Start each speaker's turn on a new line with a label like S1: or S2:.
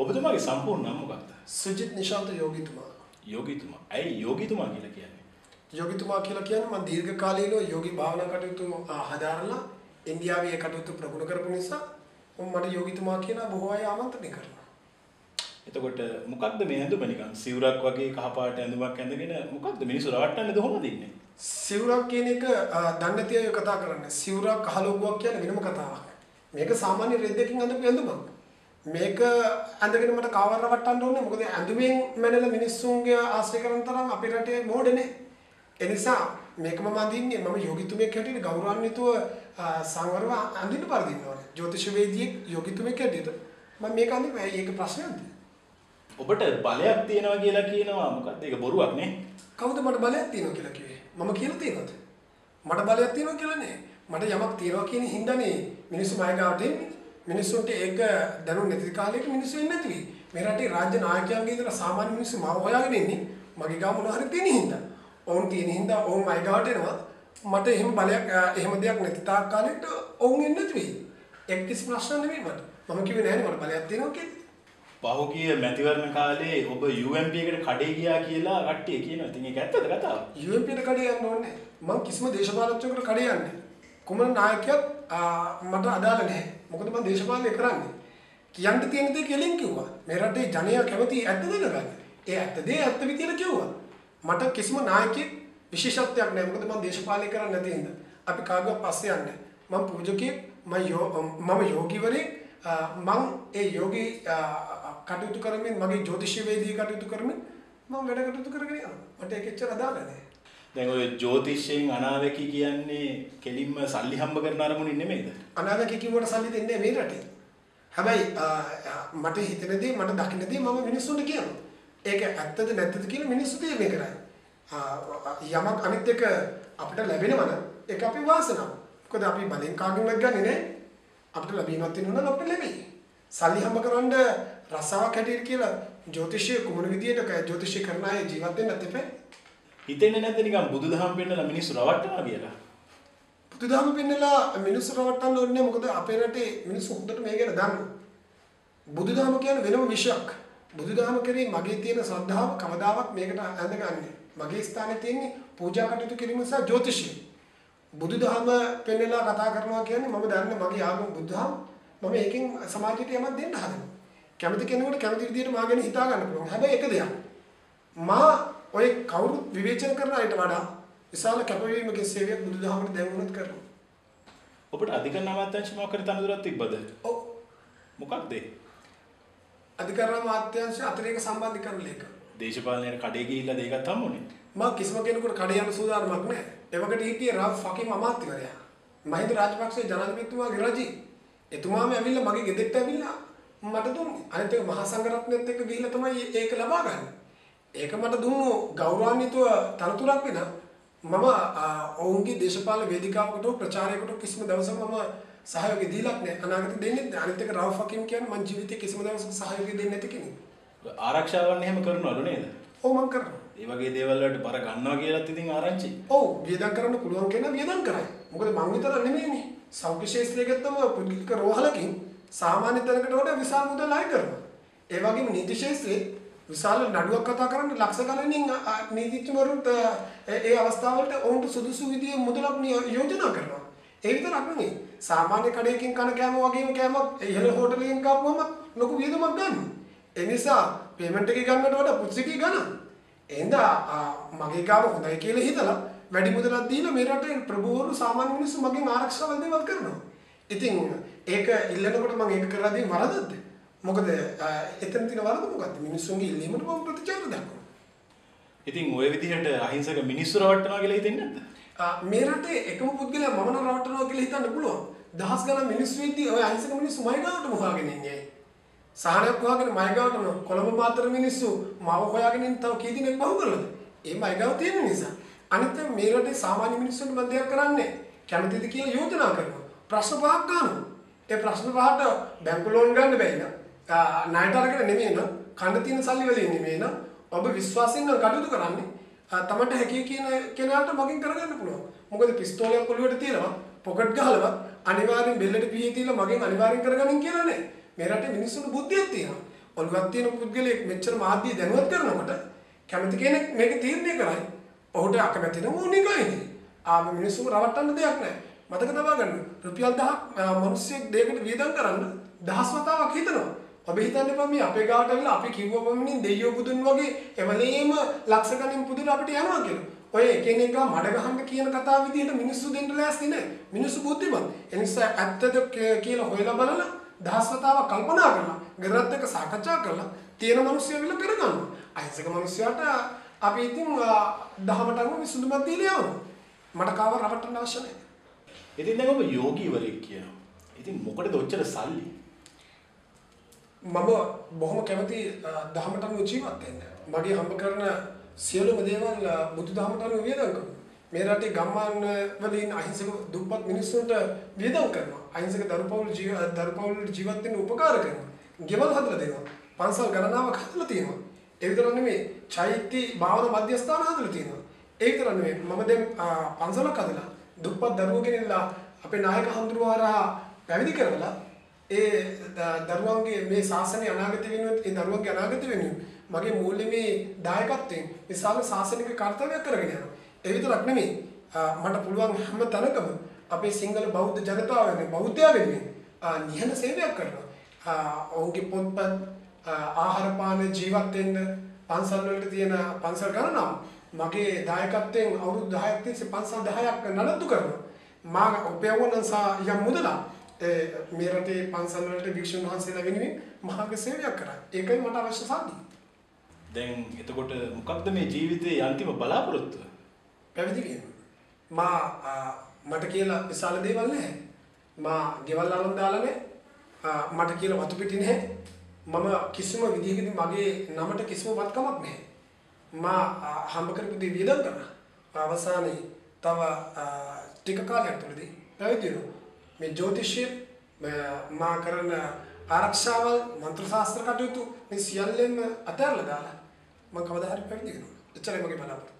S1: ඔබතුමාගේ සම්පූර්ණ නම මොකක්ද?
S2: සුජිත් නිශාන්ත යෝගිතුමා.
S1: යෝගීතුමා. ඇයි යෝගීතුමා කියලා කියන්නේ?
S2: යෝගිතුමා කියලා කියන්නේ මම දීර්ඝ කාලීනව යෝගී භාවනා කටයුතු හදාරලා ඉන්දියාවේ ඒ කටයුතු ප්‍රගුණ කරපු නිසා මම මට යෝගිතුමා කියන බොහෝ අය ආමන්ත්‍රණය කරනවා.
S1: එතකොට මොකක්ද මේ ඇඳුම නිකන් සිවුරක් වගේ කහපාට ඇඳුමක් ඇඳගෙන මොකක්ද මිනිස්සු රවට්ටන්නේ කොහොමද ඉන්නේ?
S2: සිවුරක් කියන එක දන්නේ නැති අය කතා කරන්නේ. සිවුරක් කහලොගුවක් කියන්නේ වෙනම කතාවක්. මේක සාමාන්‍ය රෙද්දකින් අඳපු ඇඳුමක්. මේක ඇඳගෙන මට කාවර රවට්ටන්න ඕනේ. මොකද ඇඳුමෙන් මැනලා මිනිස්සුන්ගේ ආශ්‍රය කරන තරම් අපේ රටේ මෝඩනේ. ඒ නිසා මේක මම අඳින්නේ මම යෝගිතුමෙක් හැටියට ගෞරවාන්විතව සංවරව අඳින්න පරිදින්න ඕනේ. ජ්‍යොතිෂවේදියෙක් යෝගිතුමෙක් හැටියට මම මේක අඳින්නේ ඒක ප්‍රශ්නයක්ද?
S1: ඔබට බලයක් තියෙනවා කියලා කියනවා මොකක්ද ඒක බොරුවක් නේ?
S2: කවුද මට බලයක් තියෙනවා කියලා කිව්වේ? මම කියලා තියෙනවද? මට බලයක් තියෙනවා කියලා නෑ. මට යමක් තියෙනවා කියන හින්දානේ මිනිස්සු මම ගාවට එන්නේ. මිනිස්සුන්ට ඒක දැනුම් නැති කාලෙක මිනිස්සු එන්නේ නැති වෙයි. මේ රටේ රාජ්‍ය නායකයන්ගේ ඉඳලා සාමාන්‍ය මිනිස්සු මාව හොයාගෙන ඉන්නේ. මගේ ගාව මොනවා හරි තියෙන හින්දා. ඔවුන් තියෙන හින්දා ඔවුන් මම ගාවට එනවා. මට එහෙම බලයක් එහෙම දෙයක් නැති තාක් කාලෙට ඔවුන් එන්නේ නැති වෙයි. ඒක කිසි ප්‍රශ්නයක් නෙමෙයි මට. මම කිව්වේ නෑනේ මට බලයක් තියෙනවා කියලා.
S1: පහුගිය මැතිවරණ කාලේ ඔබ UMP එකට කඩේ ගියා කියලා කට්ටිය කියනවා. ඉතින් ඒක ඇත්තද කතාව?
S2: UMPට කඩේ යන්න ඕනේ මම කිසිම දේශපාලනඥයෙකුට කඩේ යන්නේ කුමන නායකයෙක් ආ, මට අදාළ නැහැ. මොකද මම දේශපාලනය කරන්නේ. කියන්න තියෙන දේ කෙලින් කිව්වා. මේ රටේ ජනයා කැමති ඇත්ත දැනගන්න. ඒ ඇත්ත දේ ඇත්ත විදියට කිව්වා. මට කිසිම නායකයෙක් විශේෂත්වයක් නැහැ. මොකද මම දේශපාලනය කරන්නේ නැති හින්දා. අපි කාගවත් පස්සේ යන්නේ මම පූජකයෙක් මම යෝ මම යෝගිවරයෙක්. ආ, මම ඒ යෝගී ආ, කටයුතු කරමින් මගේ ජ්‍යොතිෂ්‍යවේදී කටයුතු කරමින් මම වැඩ කටයුතු කරගෙන යනවා. මට ඒක එච්චර අදාළ නැහැ.
S1: දැන් ඔය ජ්‍යොතිෂයෙන් අනාවැකි කියන්නේ කෙලින්ම සල්ලි හම්බ කරන අරමුණින් නෙමෙයිද?
S2: අනාගතේ කිව්වට සල්ලි දෙන්නේ නැහැ මේ රටේ. හැබැයි ආ, ආ, මට හිතෙන දේ මට දකින්න දේ මම මිනිස්සුන්ට කියනවා. ඒක ඇත්තද නැත්තද කියලා මිනිස්සු තීරණය කරයි. ආ, යමක් අනිත් එක අපිට ලැබෙනවා නම් ඒක අපේ වාසනාව. මොකද අපි බලෙන් කාගෙන්වත් ගන්නෙ නැහැ. අපිට ලැබීමක් තියෙනවා නම් අපිට ලැබෙයි. සල්ලි හම්බ කරන්න රසාවක් හැටියට කියලා ජ්‍යොතිෂය කුමන විදියට ක- ජ්‍යොතිෂය කරන අය ජීවත් වෙන්නත් එපා.
S1: හිතෙන්නේ නැද්ද නිකන් බුදුදහම පෙන්නලා මිනිස්සු රවට්ටනවා කියලා?
S2: බුදුදහම පෙන්නලා මිනිස්සු රවට්ටන්න ඕනේ මොකද අපේ රටේ මිනිස්සු හොඳට මේ ගැන දන්නවා. බුදුදහම කියන්නේ වෙනම විෂයක්. බුදුදහම කරේ මගේ තියෙන ශ්‍රද්ධාව කවදාවත් මේකට ඇඳගන්නේ. මගේ ස්ථානේ තියෙන්නේ පූජා කටයුතු කිරීම සහ ජ්‍යොතිෂය. බුදුදහම පෙන්නලා කතා කරනවා කියන්නේ මම දන්නේ මගේ ආගම බුදුදහම. මම ඒකෙන් සමාජයට යමක් දෙන්න හදනවා. කැමති කෙනෙකුට කැමති විදිහට මා ගැන හිතා ගන්න පුළුවන්. හැබැයි එක දෙයක්. මා ඔය කවුරුත් විවේචන කරන අයට වඩා විශාල කැපවීමකින් සේවයක් බුදුදහමට දැන්වුණත් කරනවා.
S1: ඔබට අධිකරණ අමාත්‍යාංශ මොකක් හරි තනතුරක් තිබ්බද?
S2: ඔව්
S1: මොකක්ද ඒ?
S2: අධිකරණ අමාත්‍යාංශ අතිරේක සම්බන්ධීකරණ ලේකම්.
S1: දේශපාලනයට කඩේ ගිහිල්ලා දෙයකට හම්බුනේ.
S2: මම කිසිම කෙනෙකුට කඩ යන සූදානමක් නැහැ. එවකට හිටියේ රාව් ෆකින් අමාත්‍යවරයා. මහින්ද රාජපක්ෂ ජනාධිපතිතුමාගේ රජි. එතුමාම ඇවිල්ලා මගේ ගෙදරට ඇවිල්ලා මට දුන්නේ. අනිත් එක මහා සංඝරත්නයත් එක්ක ගිහිල්ලා තමයි ඒක ලබා ගන්න. ඒක මට දුන්නු ගෞරවාන්විතව තනතුරක් වෙන මම ඔවුන්ගේ දේශපාලන වේදිකාවකට ප්‍රචාරයකට කිසිම දවසක මම සහයෝගය දීලත් නැහැ. අනාගතේ දෙන්නේ නැහැ. අනිත් එක රාව් ෆකින් කියන්නේ මං ජීවිතේ කිසිම දවසක සහයෝගය දෙන්නේ නැති කෙනෙක්.
S1: ආරක්ෂාවන් එහෙම කරනවලු නේද?
S2: ඔව් මං කරනවා.
S1: ඒ වගේ දේවල් වලට බර ගන්නවා කියලාත් ඉතින් ආරංචි.
S2: ඔව් වියදම් කරන්න පුළුවන් කෙනා වියදම් කරයි. මොකද මං විතර නෙමෙයිනේ. සෞඛ්‍ය ශාස්ත්‍රය ගත්තම පුද්ගලික රෝහලකින් සාමාන්‍ය තැනකට වඩා විශාල මුදල් අය කරනවා. ඒ වගේම නීති ශාස්ත්‍රයේ විශාල නඩුවක් කතා කරන්න ලක්ෂ ගණනින් නීතිඥවරුන්ට ඒ අවස්ථාවලට ඔවුන්ට සුදුසු විදිහේ මුදලක් නිය- යෝජනා කරනවා. ඒ විතරක් නෙමෙයි. සාමාන්‍ය කඩේකින් කන කෑම වගේම කෑමක් ඉහළ හෝටලයකින් කාපුවම ලොකු වියදමක් ගන්නවා. ඒ නිසා පේමන්ට් එක ගන්නට වඩා පුස්තිකී ගන්න. එහෙනම් මගේ ගාව හොඳයි කියලා හිතලා වැඩි මුදලක් දීලා මේ රටේ ප්‍රභූවරු සාමාන්‍ය මිනිස්සු මගෙන් ආරක්ෂාව දේවල් කරනවා. ඉතින් ඒක ඉල්ලනකොට මම ඒක කරලා දෙන්නේ වරදද? මොකද එතන තියෙන වරද මොකද්ද? මිනිස්සුන්ගේ ඉල්ලීමට මම ප්‍රතිචාර දක්වනවා.
S1: ඉතින් ওই විදිහට අහිංසක මිනිස්සු රවට්ටනවා කියලා හිතෙන්නේ නැද්ද?
S2: මේ රටේ එකම පුද්ගලයා මම නම් රවට්ටනවා කියලා හිතන්න පුළුවන්. දහස් ගණන් මිනිස්සු ඉද්දි ඔය අහිංසක මිනිස්සු මයි ගාවට මොහාගෙන ඉන්නේ. සහනයක් හොයාගෙන මයි ගාවටම කොළඹ මාතර මිනිස්සු මාව හොයාගෙන ඉන්න තව කී දිනක් බහු කරලාද? ඒ මයි ගාව තියෙන නිසා. අනිත් මේ රටේ සාමාන්‍ය මිනිස්සුන්ට මම දෙයක් කරන්නේ කැමතිද කියලා යෝජනා කරනවා. ප්‍රශ්න පහක් ගන්නවා. ඒ ප්‍රශ්න පහට බැංකු ලෝන් ගන්න බැයි නම් ආ, ණයට අරගෙන නෙමෙයි නම් කන්න තියෙන සල්ලි වලින් නෙමෙයි නම් ඔබ විශ්වාසයෙන් නම් කටයුතු කරන්නේ ආ, තමන්ට හැකිය කියන කෙනාට මගෙන් කරගන්න පුළුවන්. මොකද පිස්තෝලයක් ඔළුවට තියනවා පොකට් ගහලවත් අනිවාර්යෙන් බෙල්ලට පීයේ තියලා මගෙන් අනිවාර්යෙන් කරගනින් කියලා නෑ. මේ රටේ මිනිස්සුන්ට බුද්ධියක් තියෙනවා. ඔළුවක් තියෙන පුද්ගලයෙක් මෙච්චර මාධ්‍ය දැනුවත් කරනකොට කැමති කෙනෙක් මේක තීරණය කරයි. ඔහුට අකමැති නම් ඕනේ කයිනේ. ආම මිනිස්සුම රවට්ටන්න දෙයක් නැහැ. මතක තබා ගන්න. රුපියල් 1000ක් මිනිස්සෙක් දෙයකට වියදම් කරන්න දහස් වතාවක් හිතනවා. ඔබ හිතන්න එපා මේ අපේ ගාවට ඇවිල්ලා අපි කිව්ව පමණින් දෙයියෝ බුදුන් වගේ එවලේම ලක්ෂ ගණන් පුදුන අපිට යනවා කියලා. ඔය එකිනෙක මඩ ගහන්න කියන කතාව විදිහට මිනිස්සු දෙන්න ලෑස්ති නැහැ. මිනිස්සු බුද්ධිමත්. ඒ නිසා ඇත්තද කියලා හොයලා බලලා දහස් වතාවක් කල්පනා කරලා, ගෙදරත් එක්ක සාකච්ඡා කරලා තියෙන මිනිස්සු ඇවිල්ලා කරගන්නවා. අහිංසක මිනිස්සයාට අපි ඉතින් දහමට අනුව විසඳුමක් දීලා යනවා. මට කාව රවට්ටන්න අවශ්‍ය නැහැ.
S1: ඉතින් දැන් ඔබ යෝගීවරයෙක් කියනවා. ඉතින් මොකටද ඔච්චර සල්ලි?
S2: මම බොහොම කැමති දහමට අනුව ජීවත් වෙන්න. මගේ හම්බ කරන සියලුම දේවල් බුදුදහමට අනුව වියදම් කරනවා. මේ රටේ ගම්මාන වල ඉන්න අහිංසක දුප්පත් මිනිස්සුන්ට වියදම් කරනවා. අහිංසක දරුපවුල් ජීව දරුපවුල් ජීවත් වෙන්න උපකාර කරනවා. ගෙවල් හදලා දෙනවා. පන්සල් ගණනාවක් හදලා තියෙනවා. ඒ විතර නෙමෙයි චෛත්‍ය භාවනා මධ්‍යස්ථාන හදලා තියෙනවා. ඒ විතර නෙමෙයි මම දැන් පන්සලක් හදලා දුප්පත් දරුවෝ ගෙනilla අපේ නායක හඳුරුවාරා පැවිදි කරවලා ඒ දරුවන්ගේ මේ ශාසනය අනාගත වෙනුවෙන් ඒ දරුවන්ගේ අනාගත වෙනුවෙන් මගේ මූල්‍යමය දායකත්වයෙන් විශාල ශාසනික කර්තව්‍යයක් කරගෙන යනවා. ඒ විතරක් නෙමෙයි මට පුළුවන් හැම තැනකම අපේ සිංහල බෞද්ධ ජනතාව වෙනුවෙන් බෞද්ධයා වෙනුවෙන් නිහඬ සේවයක් කරනවා. ඔවුන්ගේ පොත්පත් ආහාර පාන ජීවත් වෙන්න පන්සල් වලට තියෙන පන්සල් ගණනාව මගේ දායකත්වයෙන් අවුරුදු 10ක් තිස්සේ පන්සල් 10ක් නඩත්තු කරනවා. මා උපයවන සා යම් මුදලක් මේ රටේ පන්සල් වලට භික්ෂුන් වහන්සේලා වෙනුවෙන් මහාග සේවයක් කරා. ඒකයි මට අවශ්‍ය සාධි.
S1: දැන් එතකොට මොකක්ද මේ ජීවිතයේ අන්තිම බලාපොරොත්තුව?
S2: පැවිදි වීම. මා මට කියලා විශාල දේවල් නැහැ. මා ගෙවල් අරන් දාලා නැහැ. මට කියලා වතු පිටි නැහැ. මම කිසිම විදිහකින් මගේ නමට කිසිම වත්කමක් නැහැ. මා හම්බ කරපු දේ වියදම් කරා. අවසානයේ තව ටික කාලයක් තුළදී පැවිදි වෙනවා. මේ ජ්‍යොතිෂය මා කරන ආරක්ෂාවල් මන්ත්‍ර ශාස්ත්‍ර කටයුතු මේ සියල්ලෙම අතහැරලා දාලා මම කවදා හරි පැවිදි වෙනවා. එච්චරයි මගේ බලාපොරොත්තු.